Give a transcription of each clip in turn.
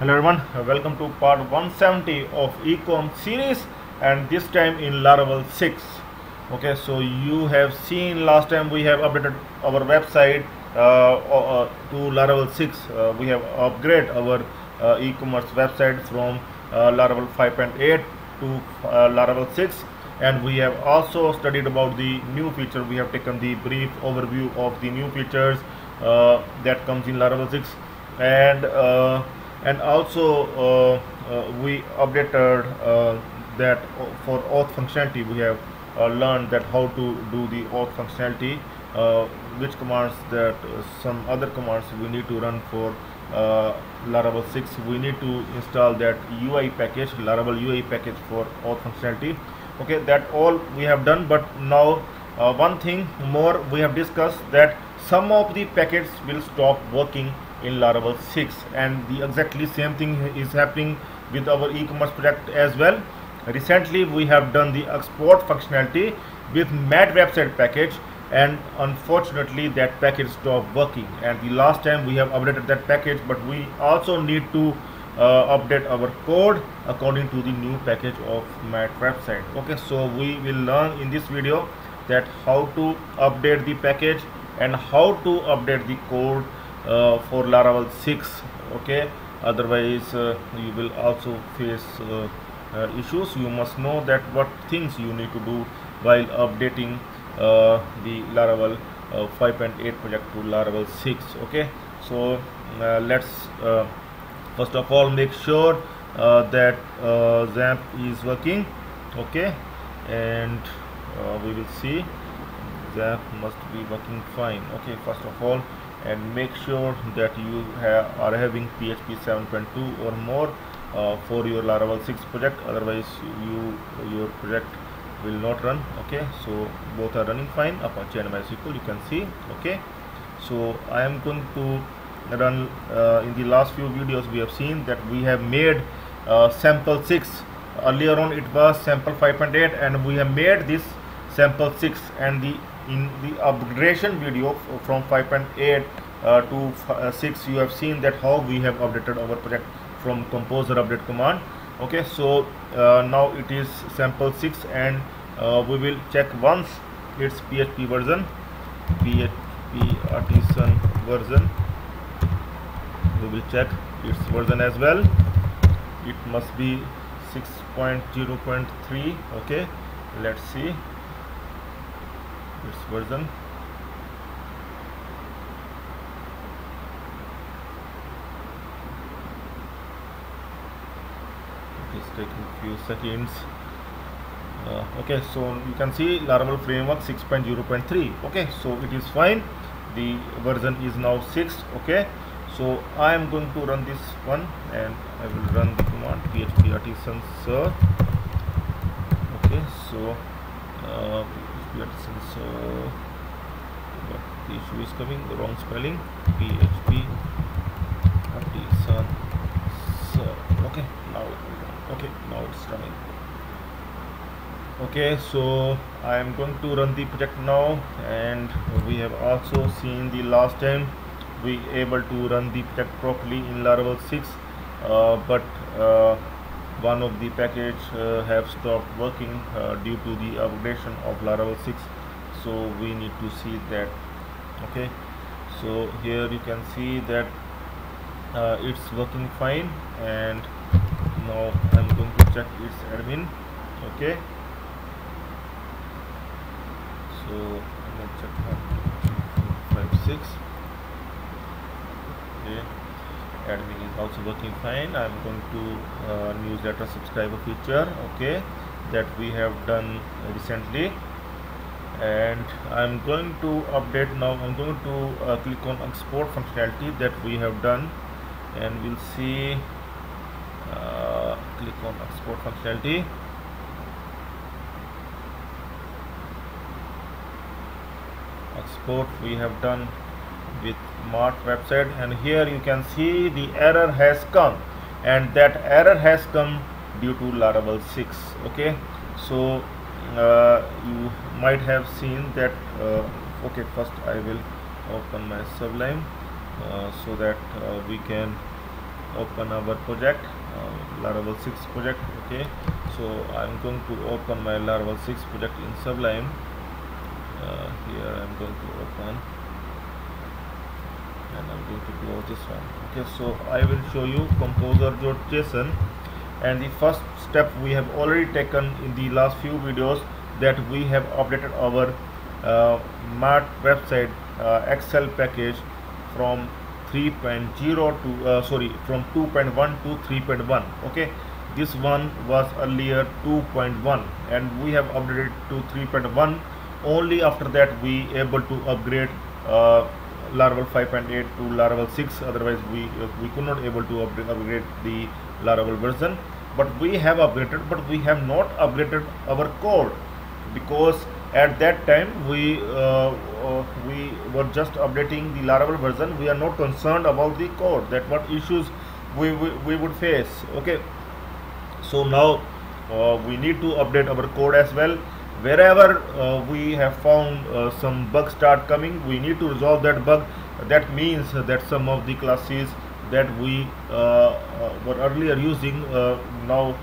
Hello everyone, uh, welcome to part 170 of Ecom series and this time in Laravel 6. Okay, so you have seen last time we have updated our website uh, uh, to Laravel 6. Uh, we have upgraded our uh, e-commerce website from uh, Laravel 5.8 to Laravel 6 and we have also studied about the new feature. We have taken the brief overview of the new features that comes in Laravel 6 and and also uh, uh, we updated uh, that for auth functionality we have learned that how to do the auth functionality which commands that some other commands we need to run for uh, Laravel 6 we need to install that UI package Laravel UI package for auth functionality. Okay that all we have done but now uh, one thing more we have discussed that some of the packets will stop working in Laravel 6 and the exactly same thing is happening with our e-commerce project as well. Recently we have done the export functionality with Maatwebsite package and unfortunately that package stopped working. And the last time we have updated that package but we also need to uh, update our code according to the new package of mat website. Okay so we will learn in this video that how to update the package and how to update the code for Laravel 6 okay? Otherwise uh, you will also face uh, uh, issues. You must know that what things you need to do while updating uh, the Laravel uh, 5.8 project to Laravel 6 okay? So uh, let's uh, first of all make sure uh, that uh, XAMPP is working okay? And uh, we will see. XAMPP must be working fine okay? First of all and make sure that you are having PHP 7.2 or more uh, for your Laravel 6 project. Otherwise you your project will not run okay? So both are running fine. Apache and MySQL you can see okay? So I am going to run uh, in the last few videos we have seen that we have made uh, sample 6 earlier on it was sample 5.8 and we have made this sample 6 and the in the upgradation video from 5.8 uh, to uh, 6 you have seen that how we have updated our project from composer update command. Okay so uh, now it is sample 6 and uh, we will check once its php version php artisan version. We will check its version as well. It must be 6.0.3 okay let's see its version it is taking few seconds. Uh, okay so you can see laravel framework 6.0.3 okay so it is fine. The version is now 6 okay. So i am going to run this one and i will run the command php artisan search okay so uh, artisan search but the issue is coming the wrong spelling php artisan sir okay now okay now it's running okay so i am going to run the project now and we have also seen the last time we able to run the project properly in laravel 6 uh, but uh, one of the package uh, have stopped working uh, due to the upgradation of laravel 6 so we need to see that okay? So here you can see that uh, it's working fine and now i'm going to check its admin okay? So I'm gonna check one, two, four, five, six. Okay, admin is also working fine. I'm going to uh, newsletter subscriber feature. Okay, that we have done recently, and I'm going to update now. I'm going to uh, click on export functionality that we have done, and we'll see. Uh, click on export functionality export we have done with mart website and here you can see the error has come and that error has come due to laravel 6 okay? So uh, you might have seen that uh, okay first i will open my sublime uh, so that uh, we can open our project uh, laravel 6 project okay? So i'm going to open my laravel 6 project in sublime. Uh, here i'm going to open and i'm going to close this one okay so i will show you composer.json and the first step we have already taken in the last few videos that we have updated our uh, mart website uh, excel package from 3.0 to uh, sorry from 2.1 to 3.1 okay this one was earlier 2.1 and we have updated to 3.1 only after that we able to upgrade uh, Laravel 5.8 to Laravel 6 otherwise we uh, we could not able to upgrade, the Laravel version. But we have upgraded but we have not upgraded our code because at that time we uh, uh, we were just updating the Laravel version. We are not concerned about the code that what issues we, we, we would face. Okay. So now uh, we need to update our code as well wherever uh, we have found uh, some bug start coming we need to resolve that bug. That means that some of the classes that we uh, were earlier using now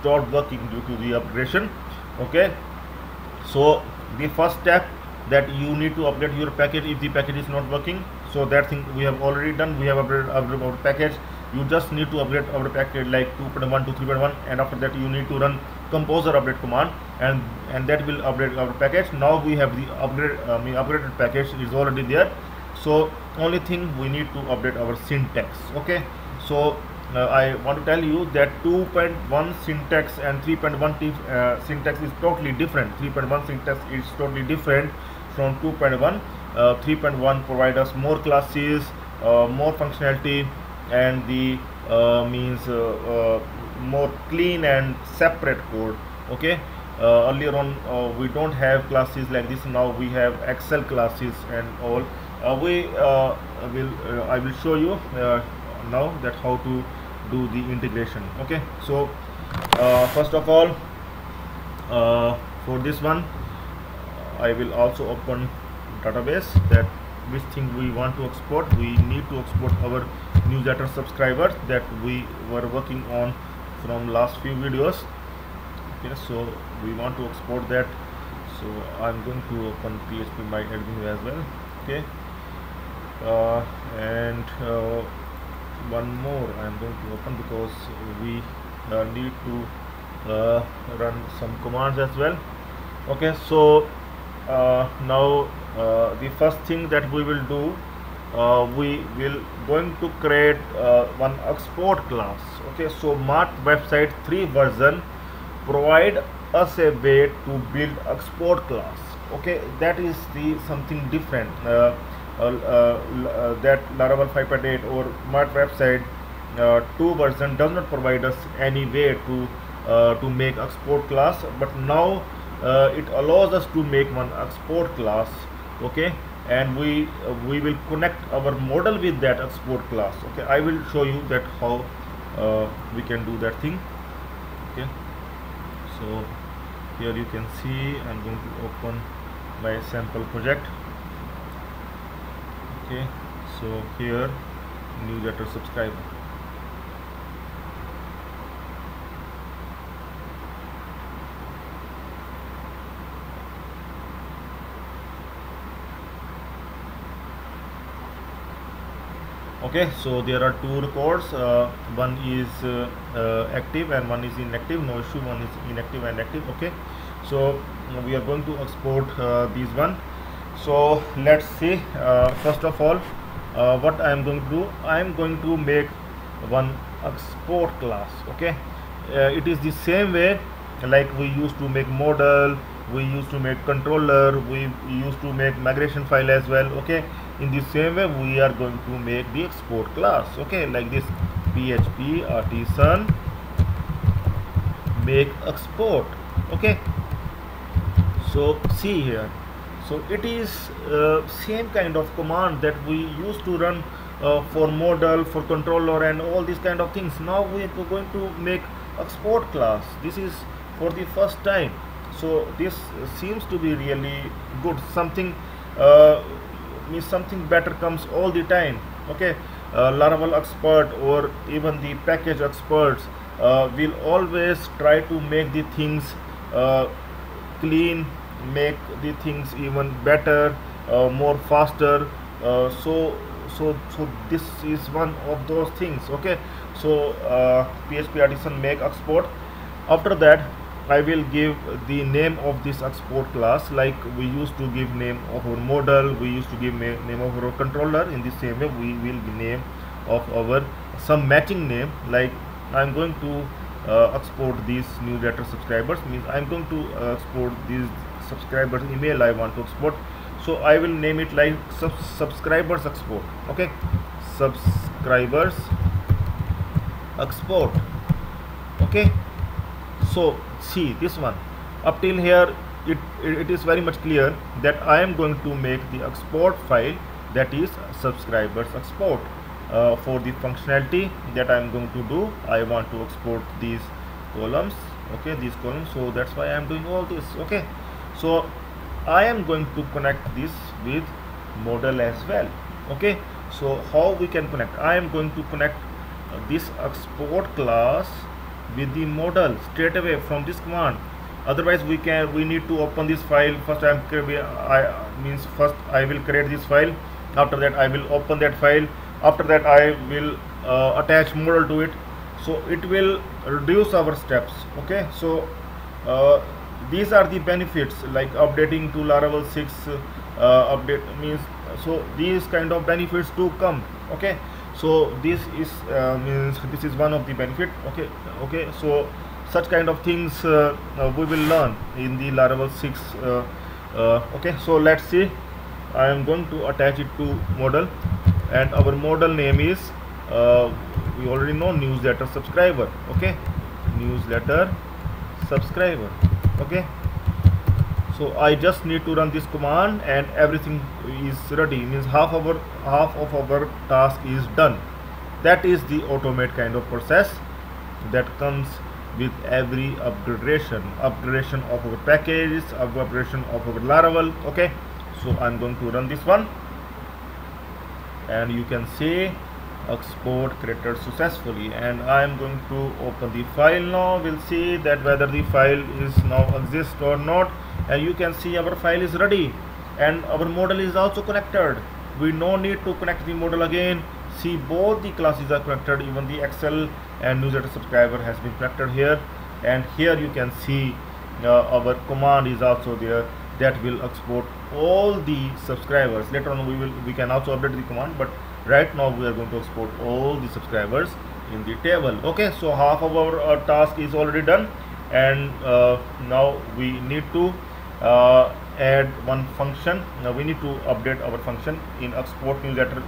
stopped working due to the upgradation okay? So the first step that you need to update your package if the package is not working. So that thing we have already done. We have updated our package. You just need to upgrade our package like 2.1 to 3.1 and after that you need to run composer update command and and that will update our package. Now we have the upgrade uh, upgraded package is already there. So only thing we need to update our syntax okay? So uh, I want to tell you that 2.1 syntax and 3.1 uh, syntax is totally different. 3.1 syntax is totally different from 2.1 uh, 3.1 provide us more classes uh, more functionality and the uh, means more clean and separate code okay Uh, earlier on uh, we don't have classes like this. Now we have excel classes and all. Uh, we will I will show you now that how to do the integration. Okay so uh, first of all uh, for this one I will also open database that which thing we want to export. We need to export our newsletter subscribers that we were working on from last few videos. Okay so we want to export that. So I'm going to open phpMyAdmin as well okay? Uh, and uh, one more I am going to open because we uh, need to uh, run some commands as well okay? So uh, now uh, the first thing that we will do we will going to create one export class okay? So mart website 3 version provide us a way to build export class. Okay that is the something different. Uh, uh, that Laravel 5.8 or Maatwebsite uh, 2 version does not provide us any way to to make export class but now it allows us to make one export class okay? And we uh, we will connect our model with that export class okay? I will show you that how uh, we can do that thing okay so here you can see i'm going to open my sample project. Okay so here newsletter subscriber okay so there are two records. Uh, one is uh, uh, active and one is inactive. No issue one is inactive and active. Okay so we are going to export uh, these one. So let's see uh, first of all what I am going to do. I am going to make one export class. Okay it is the same way like we used to make model we used to make controller we used to make migration file as well. Okay in the same way we are going to make the export class. Okay like this php artisan make export. Okay so see here. So it is uh, same kind of command that we used to run uh, for model for controller and all these kind of things. Now we are going to make export class. This is for the first time. So this seems to be really good. Something uh, means something better comes all the time okay? Uh, Laravel expert or even the package experts uh, will always try to make the things uh, clean make the things even better uh, more faster uh, so so so this is one of those things okay? So php artisan make export. After that I will give the name of this export class. Like we used to give name of our model we used to give name of our controller. In the same way we will name of our some matching name. Like I'm going to uh, export these newsletter subscribers. Means I'm going to uh, export these subscribers email I want to export. So I will name it like sub subscribers export. Okay? Subscribers export. Okay so see this one. Up till here it, it is very much clear that I am going to make the export file that is subscribers export. Uh, for the functionality that I am going to do I want to export these columns okay these columns. So that's why I am doing all this okay. So I am going to connect this with model as well okay. So how we can connect? I am going to connect uh, this export class with the model straight away from this command. Otherwise we can we need to open this file. First I am I means first I will create this file. After that I will open that file. After that I will uh, attach model to it. So it will reduce our steps okay? So uh, these are the benefits like updating to Laravel 6 uh, update means so these kind of benefits do come okay so this is uh, means this is one of the benefit okay okay. So such kind of things uh, uh, we will learn in the Laravel 6 okay. So let's see. I am going to attach it to model and our model name is uh, we already know newsletter subscriber okay. Newsletter subscriber okay so I just need to run this command and everything is ready. Means half our half of our task is done. That is the automate kind of process that comes with every upgradation. Upgradation of our packages upgradation of our laravel okay? So i'm going to run this one. And you can see export created successfully. And I am going to open the file now. We'll see that whether the file is now exist or not and you can see our file is ready. And our model is also connected. We no need to connect the model again. See both the classes are connected. Even the excel and newsletter subscriber has been connected here. And here you can see uh, our command is also there that will export all the subscribers. Later on we will we can also update the command but right now we are going to export all the subscribers in the table. Okay so half of our uh, task is already done. And uh, now we need to uh, add one function. Now we need to update our function. In export newsletter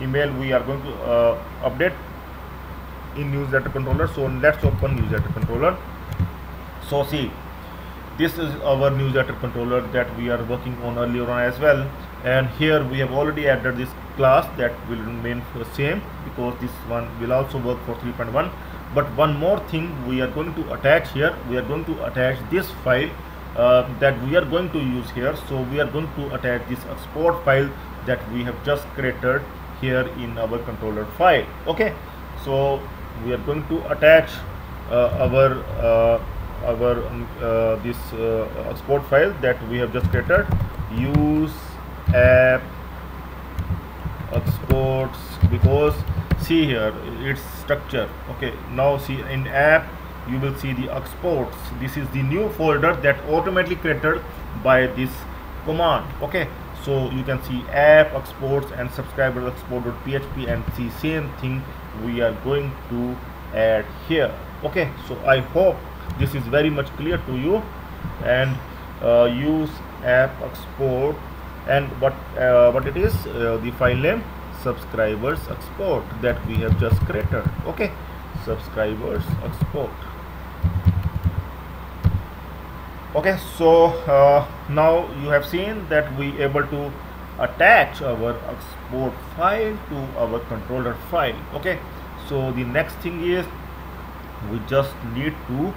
email we are going to uh, update in newsletter controller. So let's open newsletter controller. So see this is our newsletter controller that we are working on earlier on as well. And here we have already added this class that will remain the same because this one will also work for 3.1 but one more thing we are going to attach here. We are going to attach this file uh, that we are going to use here. So we are going to attach this export file that we have just created here in our controller file. Okay? So we are going to attach uh, our uh, our um, uh, this uh, export file that we have just created. Use app exports because see here its structure. Okay? Now see in app you will see the exports this is the new folder that automatically created by this command okay? So you can see app exports and subscriber export.php and see same thing we are going to add here okay? So i hope this is very much clear to you. And uh, use app export and what uh, what it is uh, the file name subscribers export that we have just created okay? Subscribers export okay so uh, now you have seen that we able to attach our export file to our controller file. Okay so the next thing is we just need to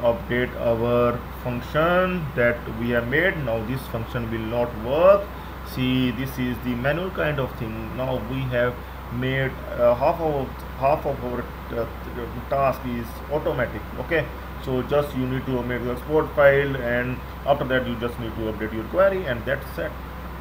update our function that we have made. Now this function will not work. See this is the manual kind of thing. Now we have made uh, half of half of our uh, task is automatic. Okay so just you need to make the export file and after that you just need to update your query and that's it.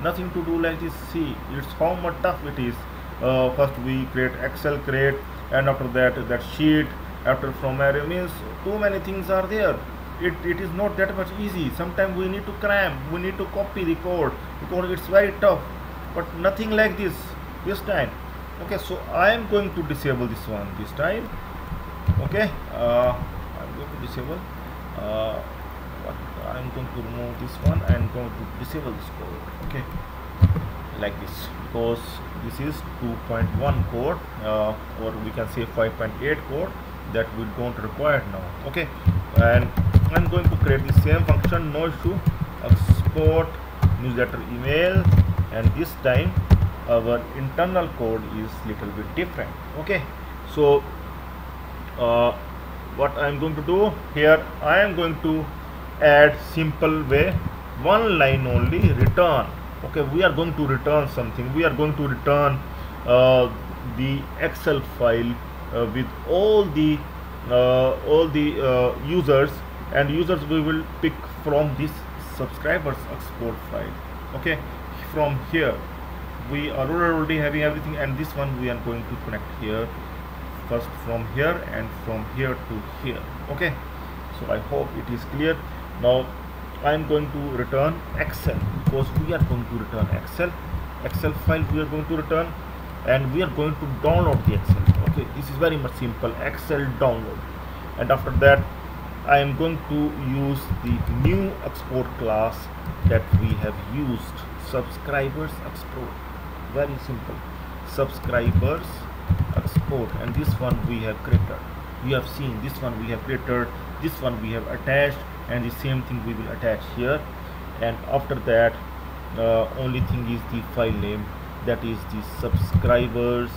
Nothing to do like this. See it's how much tough it is. Uh, first we create excel create and after that that sheet after from area means too many things are there. It, it is not that much easy. Sometimes we need to cram we need to copy the code because it's very tough but nothing like this this time. Okay so i am going to disable this one this time. Okay uh, disable. Uh, i'm going to remove this one and going to disable this code okay? Like this because this is 2.1 code uh, or we can say 5.8 code that we don't require now okay? And I'm going to create the same function no issue. Export newsletter email and this time our internal code is little bit different okay? So uh, what I'm going to do? Here I am going to add simple way one line only return. Okay we are going to return something. We are going to return uh, the excel file uh, with all the uh, all the uh, users and users we will pick from this subscribers export file. Okay from here we are already having everything and this one we are going to connect here first from here and from here to here okay? So i hope it is clear. Now I am going to return Excel because we are going to return Excel. Excel file we are going to return and we are going to download the Excel okay? This is very much simple Excel download. And after that I am going to use the new export class that we have used subscribers export. Very simple. Subscribers and this one we have created. You have seen this one we have created this one we have attached and the same thing we will attach here. And after that uh, only thing is the file name that is the subscribers.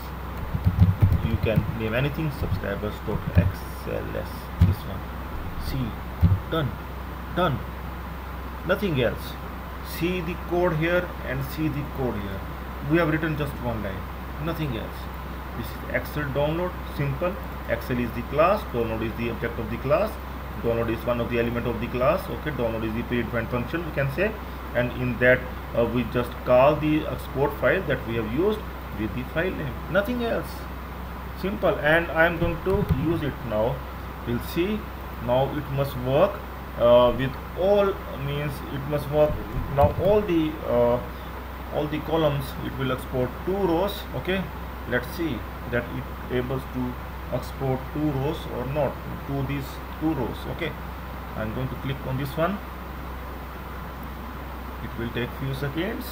You can name anything subscribers.xls this one. See done done. Nothing else. See the code here and see the code here. We have written just one line nothing else this is excel download simple. Excel is the class download is the object of the class. Download is one of the element of the class okay. Download is the predefined function we can say. And in that uh, we just call the export file that we have used with the file name. Nothing else. Simple. And I am going to use it now. We'll see. Now it must work uh, with all means it must work. Now all the uh, all the columns it will export two rows okay let's see that it able to export two rows or not to these two rows okay? I'm going to click on this one. It will take few seconds.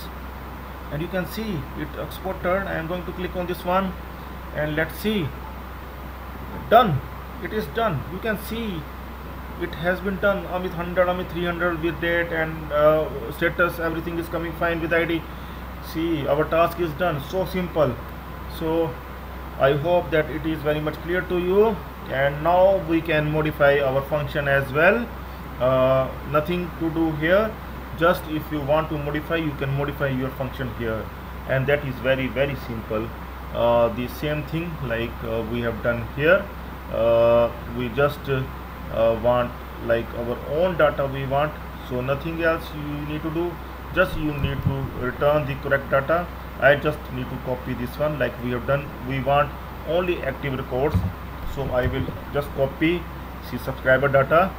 And you can see it exported. I am going to click on this one. And let's see. Done. It is done. You can see it has been done. Amit 100 Amit 300 with date and uh, status. Everything is coming fine with ID see our task is done. So simple so I hope that it is very much clear to you. And now we can modify our function as well. Uh, nothing to do here. Just if you want to modify you can modify your function here. And that is very very simple. Uh, the same thing like uh, we have done here. Uh, we just uh, want like our own data we want. So nothing else you need to do. Just you need to return the correct data I just need to copy this one like we have done. We want only active records. So I will just copy see subscriber data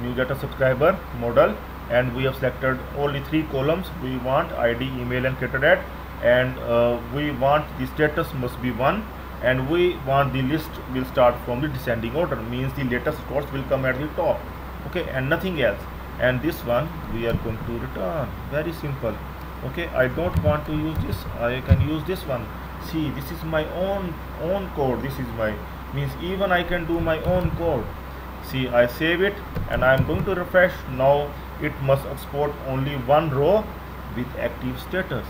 new data subscriber model and we have selected only three columns. We want ID email and catered and uh, we want the status must be one. And we want the list will start from the descending order means the latest records will come at the top. Okay and nothing else. And this one we are going to return. Very simple okay I don't want to use this. I can use this one. See this is my own own code. This is my means even I can do my own code. See I save it and I am going to refresh. Now it must export only one row with active status.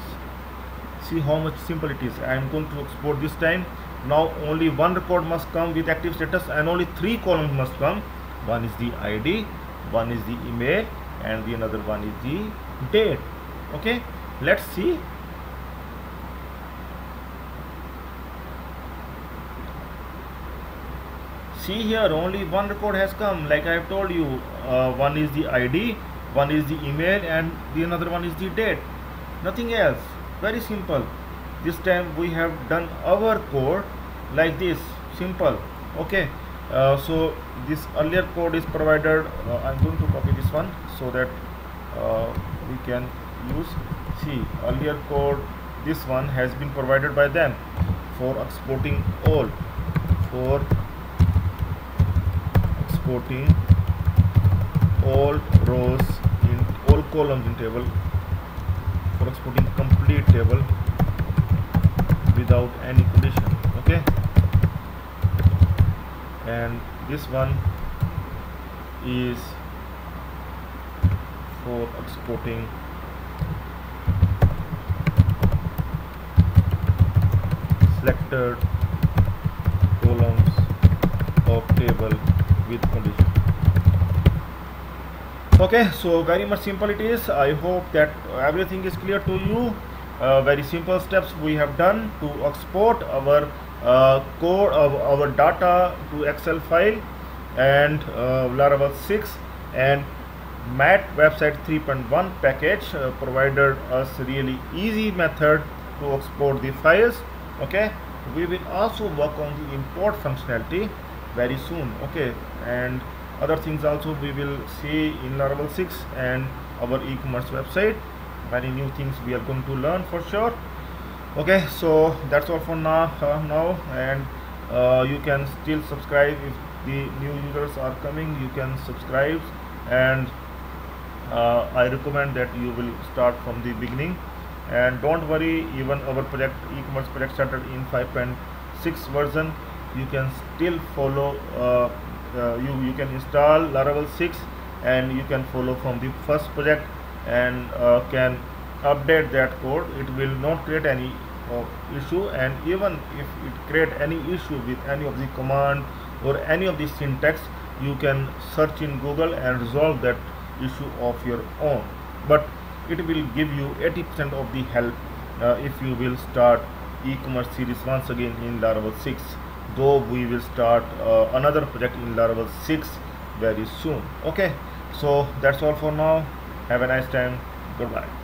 See how much simple it is. I am going to export this time. Now only one record must come with active status and only three columns must come. One is the ID one is the email and the another one is the date. Okay let's see. See here only one record has come. Like I have told you uh, one is the ID one is the email and the another one is the date. Nothing else. Very simple. This time we have done our code like this. Simple. Okay. Uh, so this earlier code is provided. Uh, I'm going to copy this one so that uh, we can use see earlier code this one has been provided by them for exporting all for exporting all rows in all columns in table for exporting complete table without any condition okay? And this one is for exporting selected columns of table with condition. Okay so very much simple it is. I hope that everything is clear to you. Uh, very simple steps we have done to export our uh, code of our data to excel file and uh, laravel 6 and Maatwebsite 3.1 package uh, provided us really easy method to export the files okay? We will also work on the import functionality very soon. Okay? And other things also we will see in Laravel 6 and our e-commerce website. Many new things we are going to learn for sure. Okay? So that's all for now uh, now. And uh, you can still subscribe if the new users are coming. You can subscribe. And uh, I recommend that you will start from the beginning and don't worry even our project e-commerce project started in 5.6 version. You can still follow uh, uh, you you can install laravel 6 and you can follow from the first project and uh, can update that code. It will not create any uh, issue. And even if it create any issue with any of the command or any of the syntax you can search in google and resolve that issue of your own. But it will give you 80% of the help uh, if you will start e-commerce series once again in Laravel 6 though we will start uh, another project in Laravel 6 very soon. Okay so that's all for now. Have a nice time. Goodbye